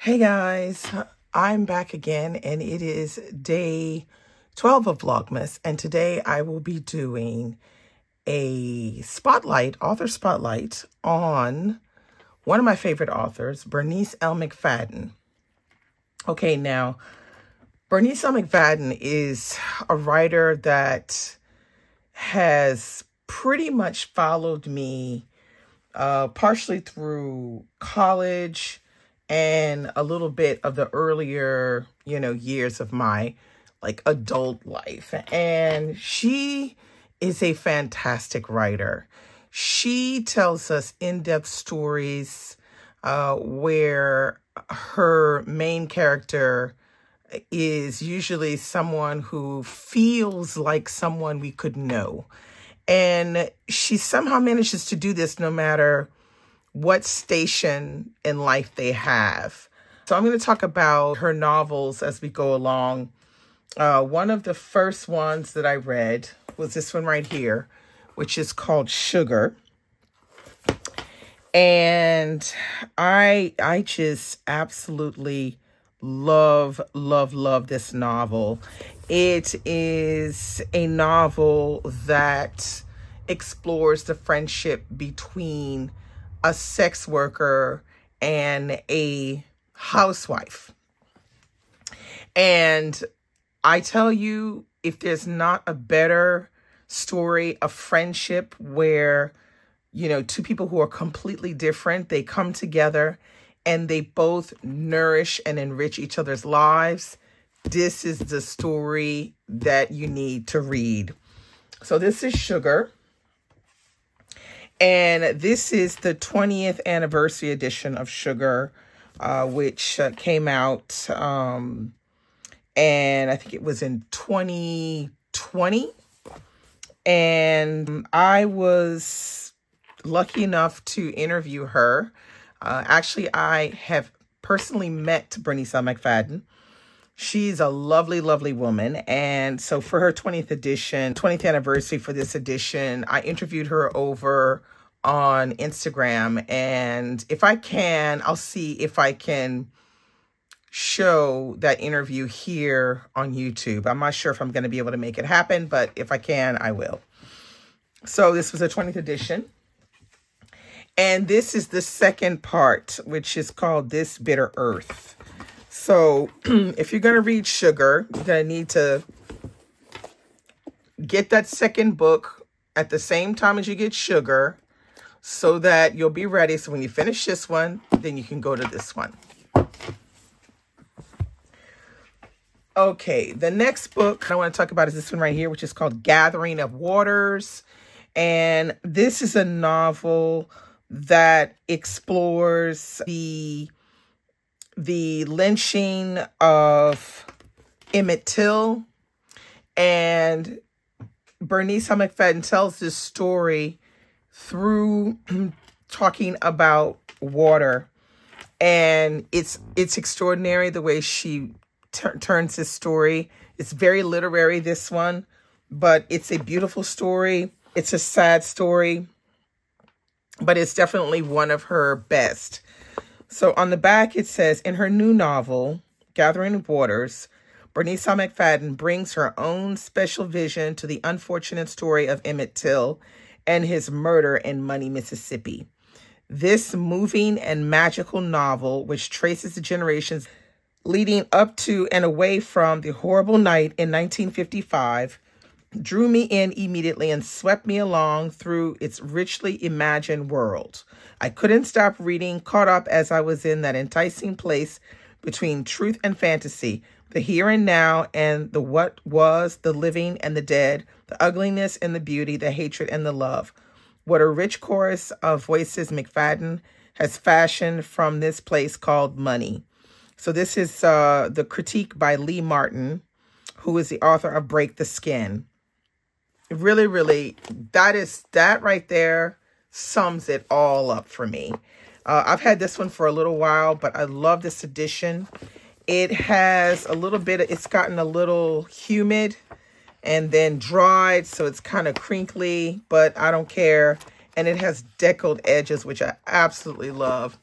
Hey guys, I'm back again and it is day 12 of Vlogmas and today I will be doing a spotlight, author spotlight on one of my favorite authors, Bernice L. McFadden. Okay, now, Bernice L. McFadden is a writer that has pretty much followed me uh, partially through college, and a little bit of the earlier, you know, years of my like adult life. And she is a fantastic writer. She tells us in-depth stories uh, where her main character is usually someone who feels like someone we could know. And she somehow manages to do this no matter what station in life they have. So I'm going to talk about her novels as we go along. Uh, one of the first ones that I read was this one right here, which is called Sugar. And I I just absolutely love, love, love this novel. It is a novel that explores the friendship between a sex worker and a housewife. And I tell you, if there's not a better story of friendship where, you know, two people who are completely different, they come together and they both nourish and enrich each other's lives, this is the story that you need to read. So this is Sugar. And this is the 20th anniversary edition of Sugar, uh, which uh, came out, um, and I think it was in 2020. And I was lucky enough to interview her. Uh, actually, I have personally met Bernice. McFadden. She's a lovely, lovely woman. And so for her 20th edition, 20th anniversary for this edition, I interviewed her over on Instagram. And if I can, I'll see if I can show that interview here on YouTube. I'm not sure if I'm going to be able to make it happen, but if I can, I will. So this was a 20th edition. And this is the second part, which is called This Bitter Earth. So if you're going to read Sugar, you're going to need to get that second book at the same time as you get Sugar so that you'll be ready. So when you finish this one, then you can go to this one. Okay, the next book I want to talk about is this one right here, which is called Gathering of Waters. And this is a novel that explores the the lynching of Emmett Till. And Bernice McFadden tells this story through talking about water. And it's it's extraordinary the way she turns this story. It's very literary, this one, but it's a beautiful story. It's a sad story, but it's definitely one of her best. So on the back, it says, in her new novel, Gathering Waters, Bernice McFadden brings her own special vision to the unfortunate story of Emmett Till and his murder in Money, Mississippi. This moving and magical novel, which traces the generations leading up to and away from the horrible night in 1955, drew me in immediately and swept me along through its richly imagined world. I couldn't stop reading, caught up as I was in that enticing place between truth and fantasy, the here and now and the what was, the living and the dead, the ugliness and the beauty, the hatred and the love. What a rich chorus of voices McFadden has fashioned from this place called money. So this is uh, the critique by Lee Martin, who is the author of Break the Skin. Really, really, that is, that right there sums it all up for me. Uh, I've had this one for a little while, but I love this edition. It has a little bit, of, it's gotten a little humid and then dried, so it's kind of crinkly, but I don't care. And it has deckled edges, which I absolutely love.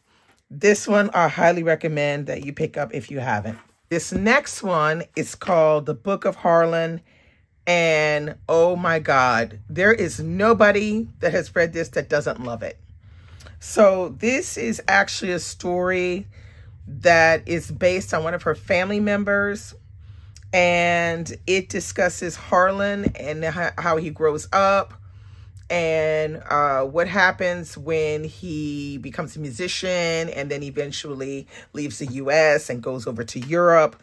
This one I highly recommend that you pick up if you haven't. This next one is called The Book of Harlan. And oh my God, there is nobody that has read this that doesn't love it. So this is actually a story that is based on one of her family members. And it discusses Harlan and how he grows up and uh, what happens when he becomes a musician and then eventually leaves the US and goes over to Europe.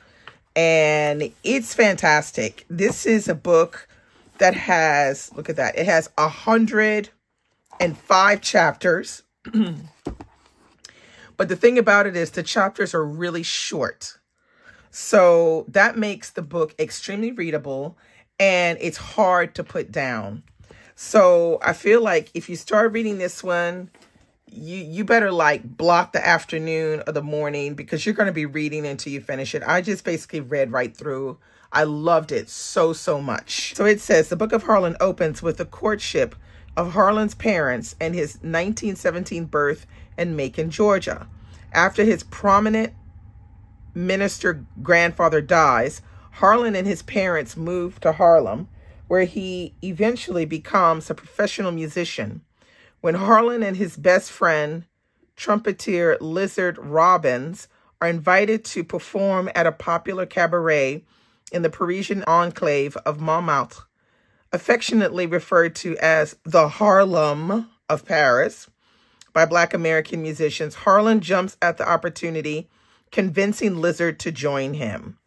And it's fantastic. This is a book that has, look at that, it has a hundred and five chapters. but the thing about it is the chapters are really short. So that makes the book extremely readable and it's hard to put down. So I feel like if you start reading this one, you you better like block the afternoon or the morning because you're going to be reading until you finish it. I just basically read right through. I loved it so so much. So it says the book of Harlan opens with the courtship of Harlan's parents and his 1917 birth in Macon, Georgia. After his prominent minister grandfather dies, Harlan and his parents move to Harlem where he eventually becomes a professional musician. When Harlan and his best friend, trumpeter Lizard Robbins, are invited to perform at a popular cabaret in the Parisian enclave of Montmartre, affectionately referred to as the Harlem of Paris by Black American musicians, Harlan jumps at the opportunity, convincing Lizard to join him.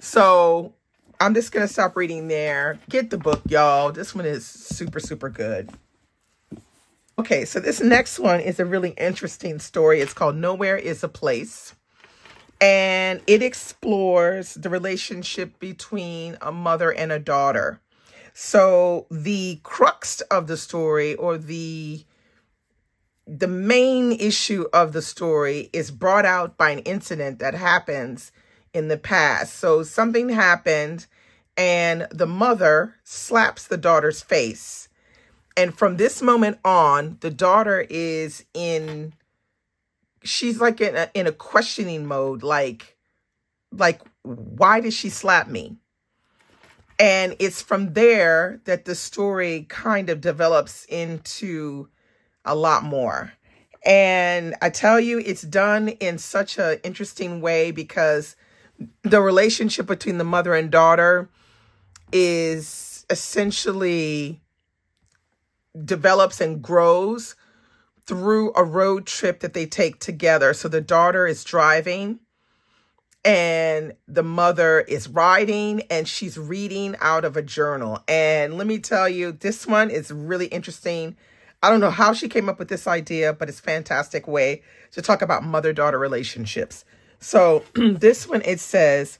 So I'm just going to stop reading there. Get the book, y'all. This one is super, super good. Okay, so this next one is a really interesting story. It's called Nowhere is a Place. And it explores the relationship between a mother and a daughter. So the crux of the story or the the main issue of the story is brought out by an incident that happens in the past. So something happened and the mother slaps the daughter's face. And from this moment on, the daughter is in she's like in a, in a questioning mode like like why did she slap me? And it's from there that the story kind of develops into a lot more. And I tell you, it's done in such an interesting way because the relationship between the mother and daughter is essentially develops and grows through a road trip that they take together. So the daughter is driving and the mother is riding and she's reading out of a journal. And let me tell you, this one is really interesting. I don't know how she came up with this idea, but it's fantastic way to talk about mother-daughter relationships. So this one, it says,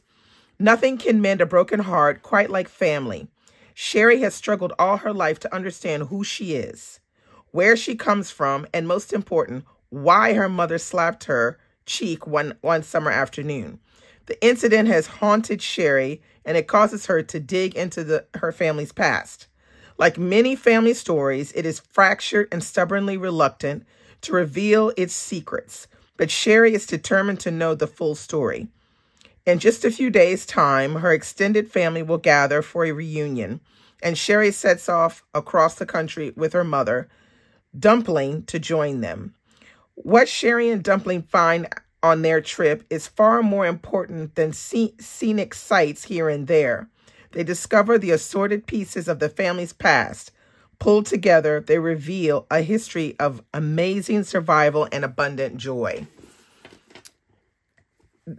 nothing can mend a broken heart quite like family. Sherry has struggled all her life to understand who she is, where she comes from, and most important, why her mother slapped her cheek one, one summer afternoon. The incident has haunted Sherry, and it causes her to dig into the, her family's past. Like many family stories, it is fractured and stubbornly reluctant to reveal its secrets, but Sherry is determined to know the full story. In just a few days' time, her extended family will gather for a reunion, and Sherry sets off across the country with her mother, Dumpling, to join them. What Sherry and Dumpling find on their trip is far more important than scenic sights here and there. They discover the assorted pieces of the family's past, Pulled together, they reveal a history of amazing survival and abundant joy.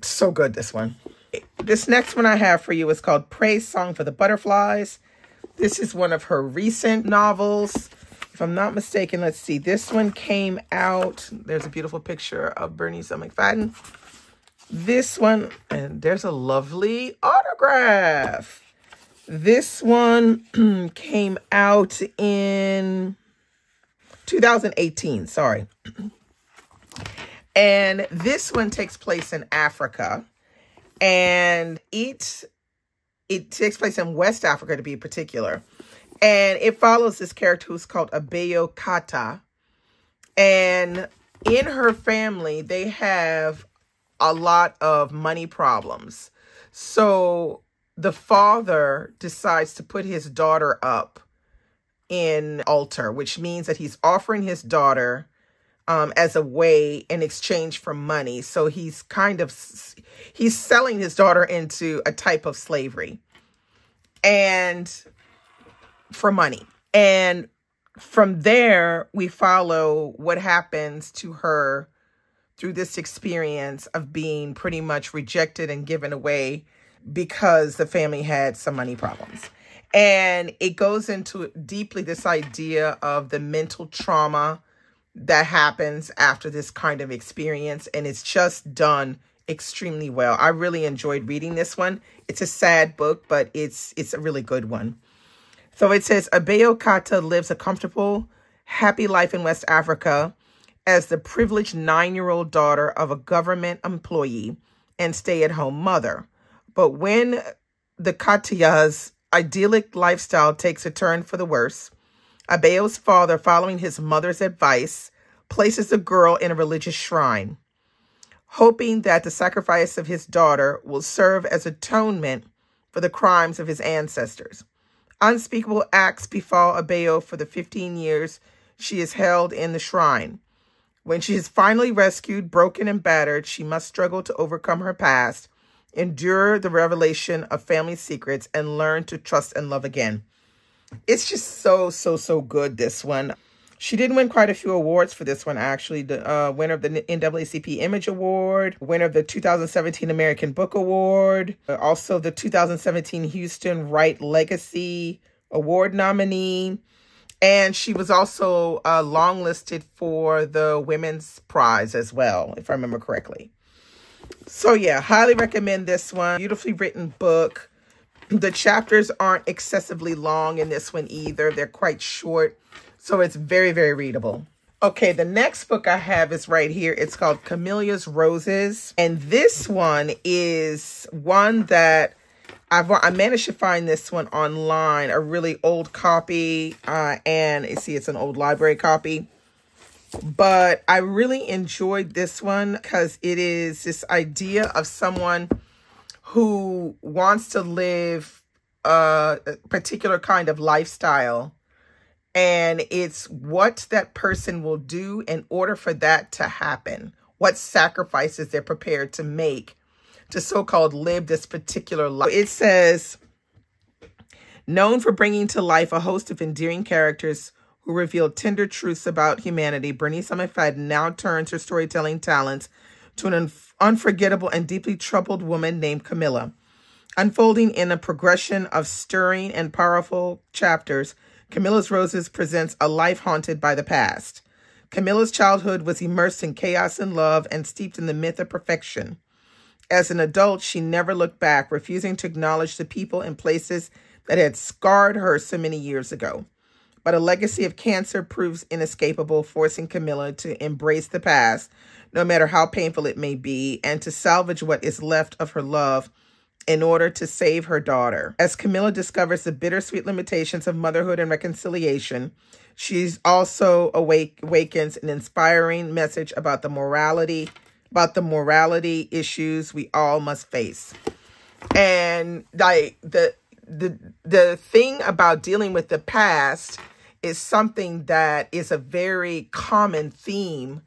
So good, this one. This next one I have for you is called Praise Song for the Butterflies. This is one of her recent novels. If I'm not mistaken, let's see. This one came out. There's a beautiful picture of Bernice McFadden. This one, and there's a lovely autograph. This one came out in 2018, sorry. and this one takes place in Africa. And it, it takes place in West Africa to be particular. And it follows this character who's called Abeyo Kata. And in her family, they have a lot of money problems. So the father decides to put his daughter up in altar, which means that he's offering his daughter um, as a way in exchange for money. So he's kind of he's selling his daughter into a type of slavery, and for money. And from there, we follow what happens to her through this experience of being pretty much rejected and given away because the family had some money problems. And it goes into deeply this idea of the mental trauma that happens after this kind of experience. And it's just done extremely well. I really enjoyed reading this one. It's a sad book, but it's it's a really good one. So it says Abeyo Kata lives a comfortable, happy life in West Africa as the privileged nine-year-old daughter of a government employee and stay-at-home mother. But when the Kata's idyllic lifestyle takes a turn for the worse, Abeyo's father, following his mother's advice, places the girl in a religious shrine, hoping that the sacrifice of his daughter will serve as atonement for the crimes of his ancestors. Unspeakable acts befall Abeyo for the 15 years she is held in the shrine. When she is finally rescued, broken and battered, she must struggle to overcome her past, endure the revelation of family secrets, and learn to trust and love again. It's just so, so, so good, this one. She did win quite a few awards for this one, actually. The uh, winner of the NAACP Image Award, winner of the 2017 American Book Award, uh, also the 2017 Hurston/Wright Legacy Award nominee, and she was also uh, longlisted for the Women's Prize as well, if I remember correctly. So yeah, highly recommend this one. Beautifully written book. The chapters aren't excessively long in this one either. They're quite short. So it's very, very readable. Okay, the next book I have is right here. It's called Camilla's Roses. And this one is one that I've I managed to find this one online, a really old copy, uh, and you see it's an old library copy. But I really enjoyed this one because it is this idea of someone who wants to live a particular kind of lifestyle. And it's what that person will do in order for that to happen, what sacrifices they're prepared to make to so-called live this particular life. It says, known for bringing to life a host of endearing characters who reveal tender truths about humanity, Bernice McFadden now turns her storytelling talents to an un unforgettable and deeply troubled woman named Camilla. Unfolding in a progression of stirring and powerful chapters, Camilla's Roses presents a life haunted by the past. Camilla's childhood was immersed in chaos and love and steeped in the myth of perfection. As an adult, she never looked back, refusing to acknowledge the people and places that had scarred her so many years ago. But a legacy of cancer proves inescapable, forcing Camilla to embrace the past, no matter how painful it may be, and to salvage what is left of her love in order to save her daughter. As Camilla discovers the bittersweet limitations of motherhood and reconciliation, she's also awake, awakens an inspiring message about the morality about the morality issues we all must face. And like the the the thing about dealing with the past is something that is a very common theme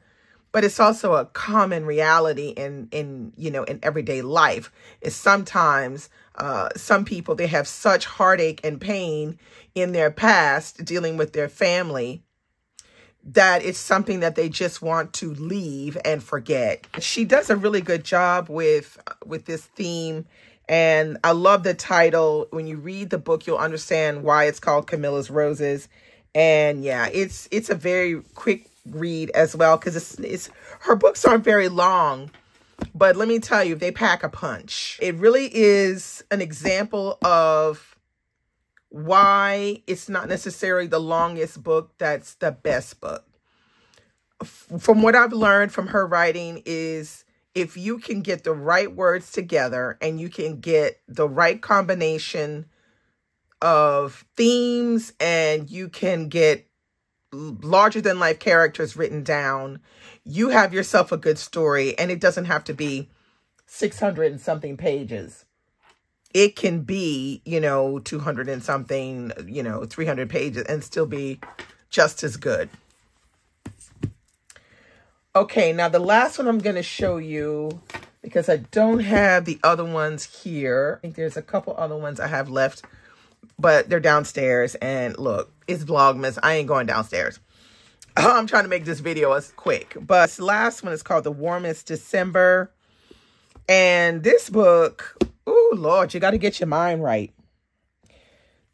but it's also a common reality in in you know in everyday life is sometimes uh, some people they have such heartache and pain in their past dealing with their family that it's something that they just want to leave and forget. She does a really good job with with this theme and I love the title. When you read the book, you'll understand why it's called Camilla's Roses. And yeah, it's it's a very quick read as well because it's it's her books aren't very long. But let me tell you, they pack a punch. It really is an example of why it's not necessarily the longest book that's the best book. From what I've learned from her writing is if you can get the right words together and you can get the right combination of themes and you can get larger than life characters written down, you have yourself a good story and it doesn't have to be 600 and something pages. It can be, you know, 200 and something, you know, 300 pages and still be just as good. Okay, now the last one I'm going to show you because I don't have the other ones here. I think there's a couple other ones I have left, but they're downstairs. And look, it's Vlogmas. I ain't going downstairs. I'm trying to make this video as quick. But this last one is called The Warmest December. And this book, oh Lord, you got to get your mind right.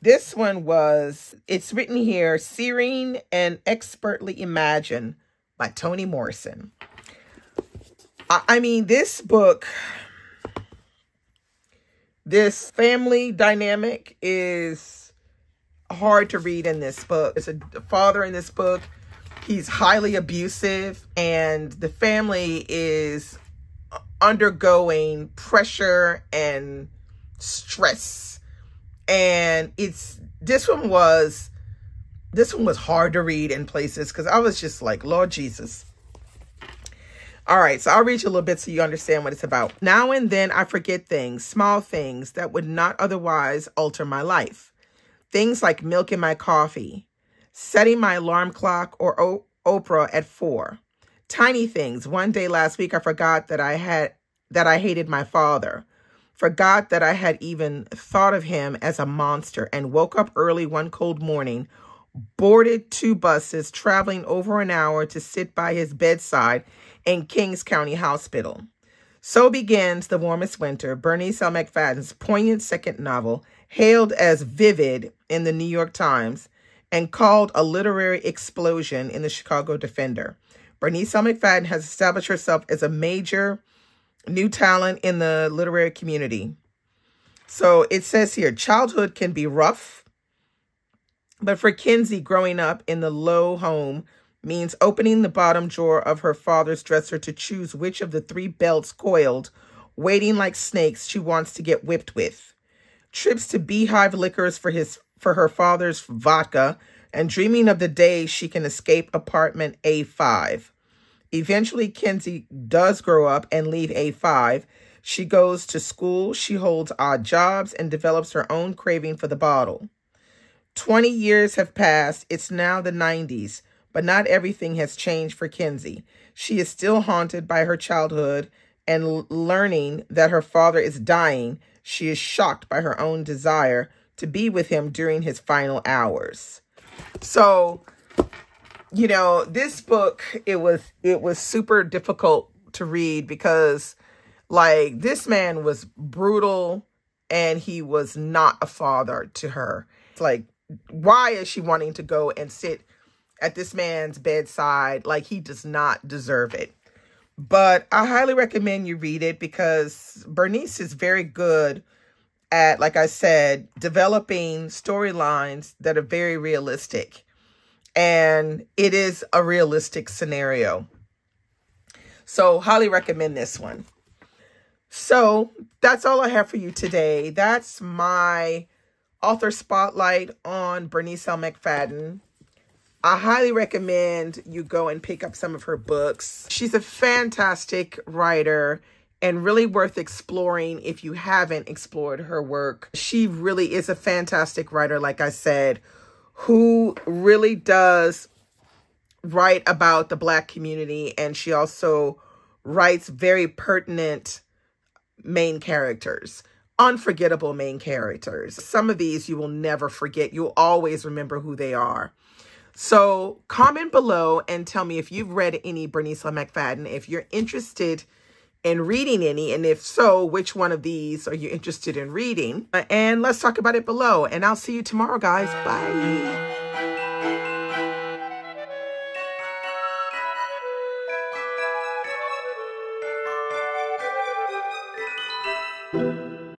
This one was, it's written here, Searing and Expertly Imagined by Toni Morrison. I mean, this book, this family dynamic is hard to read in this book. There's a father in this book. He's highly abusive and the family is undergoing pressure and stress. And it's, this one was, this one was hard to read in places because I was just like, Lord Jesus all right, so I'll read you a little bit so you understand what it's about. Now and then I forget things, small things that would not otherwise alter my life. Things like milk in my coffee, setting my alarm clock or o Oprah at 4. Tiny things. One day last week I forgot that I had that I hated my father. Forgot that I had even thought of him as a monster and woke up early one cold morning, boarded two buses traveling over an hour to sit by his bedside in Kings County Hospital. So begins The Warmest Winter, Bernice L. McFadden's poignant second novel, hailed as vivid in the New York Times and called a literary explosion in the Chicago Defender. Bernice L. McFadden has established herself as a major new talent in the literary community. So it says here, childhood can be rough, but for Kinsey growing up in the low home means opening the bottom drawer of her father's dresser to choose which of the three belts coiled, waiting like snakes she wants to get whipped with. Trips to beehive liquors for his for her father's vodka, and dreaming of the day she can escape apartment A5. Eventually, Kinsey does grow up and leave A5. She goes to school, she holds odd jobs, and develops her own craving for the bottle. 20 years have passed. It's now the 90s. But not everything has changed for Kinsey. She is still haunted by her childhood and learning that her father is dying. She is shocked by her own desire to be with him during his final hours. So, you know, this book it was it was super difficult to read because like this man was brutal and he was not a father to her. It's like why is she wanting to go and sit at this man's bedside like he does not deserve it. But I highly recommend you read it because Bernice is very good at, like I said, developing storylines that are very realistic. And it is a realistic scenario. So highly recommend this one. So that's all I have for you today. That's my author spotlight on Bernice L. McFadden. I highly recommend you go and pick up some of her books. She's a fantastic writer and really worth exploring if you haven't explored her work. She really is a fantastic writer, like I said, who really does write about the Black community. And she also writes very pertinent main characters unforgettable main characters. Some of these you will never forget. You'll always remember who they are. So comment below and tell me if you've read any Bernice McFadden, if you're interested in reading any, and if so, which one of these are you interested in reading? Uh, and let's talk about it below. And I'll see you tomorrow, guys. Bye.